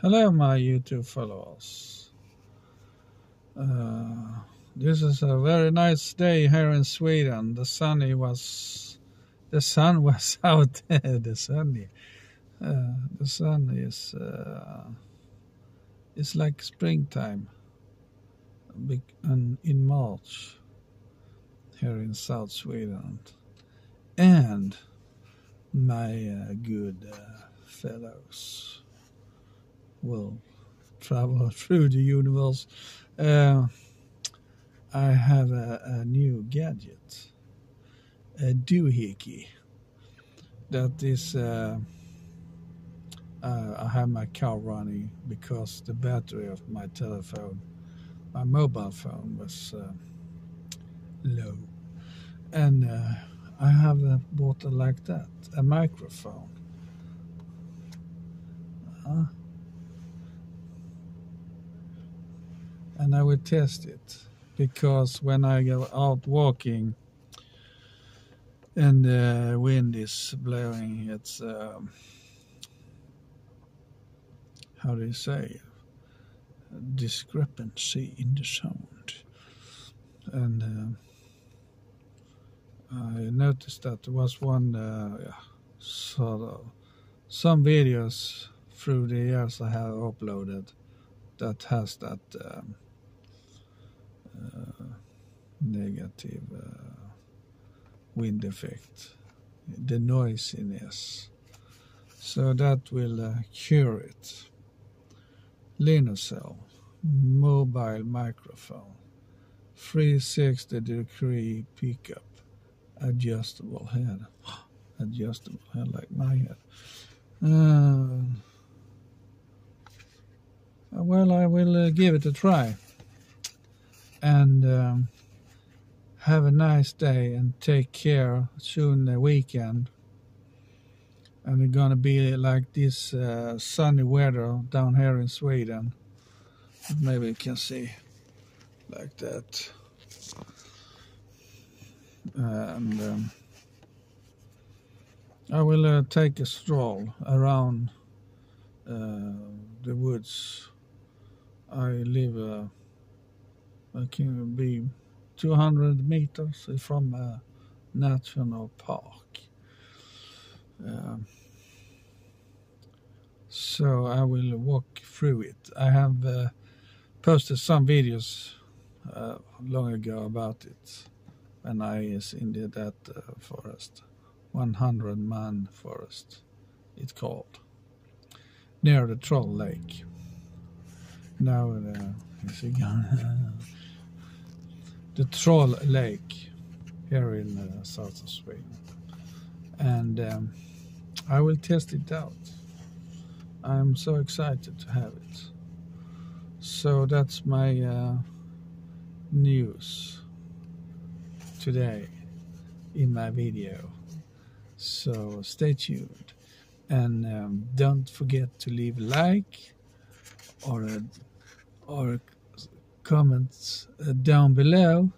Hello, my YouTube followers. Uh, this is a very nice day here in Sweden. The sun was, the sun was out. the sun, uh, the sun is, uh, it's like springtime, in March here in South Sweden, and my uh, good uh, fellows will travel through the universe. Uh, I have a, a, new gadget, a doohickey. That is, uh, uh, I have my car running because the battery of my telephone, my mobile phone, was uh, low, and uh, I have a like that, a microphone. Uh, and I will test it because when I go out walking and the wind is blowing, it's um, how do you say discrepancy in the sound, and uh, I noticed that there was one uh, sort of some videos through the years I have uploaded that has that. Um, negative uh, wind effect, the noisiness. So that will uh, cure it. Linocell, mobile microphone, 360 degree pickup, adjustable head. adjustable head like my head. Uh, well, I will uh, give it a try and um, have a nice day and take care. Soon the weekend, and it's gonna be like this uh, sunny weather down here in Sweden. Maybe you can see like that, and um, I will uh, take a stroll around uh, the woods. I live can be 200 meters from a national park. Um, so I will walk through it. I have uh, posted some videos uh, long ago about it when I is in the, that uh, forest, 100 man forest, it's called, near the Troll Lake. Now uh, it's again. The Troll Lake here in uh, south of Sweden. And um, I will test it out. I'm so excited to have it. So that's my uh, news today in my video. So stay tuned and um, don't forget to leave a like or a, or comments uh, down below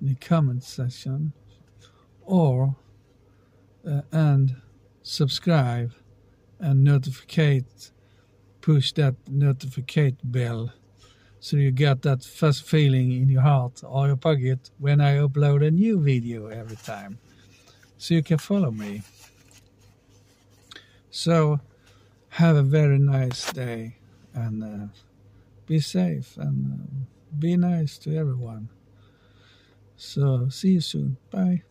in the comment section or uh, and subscribe and notificate push that notificate bell so you get that first feeling in your heart or your pocket when I upload a new video every time. So you can follow me. So have a very nice day and uh, be safe and uh, be nice to everyone. So, see you soon. Bye.